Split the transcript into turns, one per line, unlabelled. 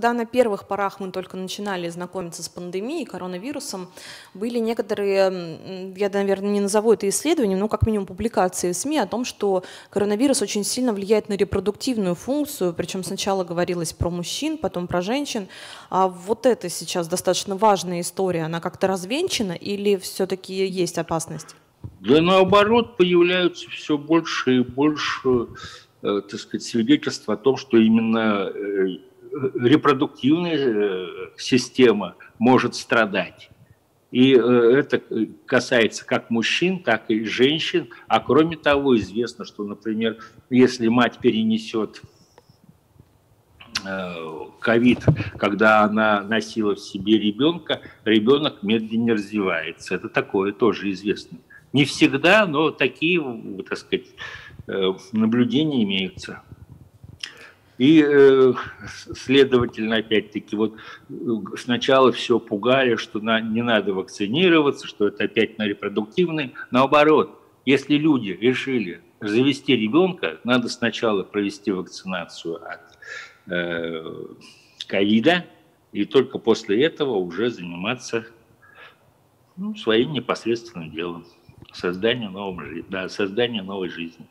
когда на первых порах мы только начинали знакомиться с пандемией, коронавирусом, были некоторые, я, наверное, не назову это исследованием, но как минимум публикации в СМИ о том, что коронавирус очень сильно влияет на репродуктивную функцию, причем сначала говорилось про мужчин, потом про женщин. А вот это сейчас достаточно важная история, она как-то развенчана или все-таки есть опасность?
Да наоборот, появляются все больше и больше Э, так сказать, свидетельство о том, что именно э, репродуктивная э, система может страдать. И это касается как мужчин, так и женщин. А кроме того, известно, что, например, если мать перенесет ковид, когда она носила в себе ребенка, ребенок медленнее развивается. Это такое тоже известно. Не всегда, но такие, так сказать, Э, наблюдения имеются. И, э, следовательно, опять-таки, вот э, сначала все пугали, что на, не надо вакцинироваться, что это опять на репродуктивный. Наоборот, если люди решили завести ребенка, надо сначала провести вакцинацию от ковида, э, и только после этого уже заниматься ну, своим непосредственным делом, созданием, нового, да, созданием новой жизни.